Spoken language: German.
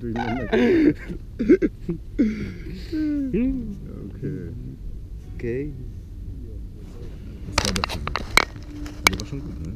durcheinander. okay. Okay. Das war Versuch. Der war schon gut, ne?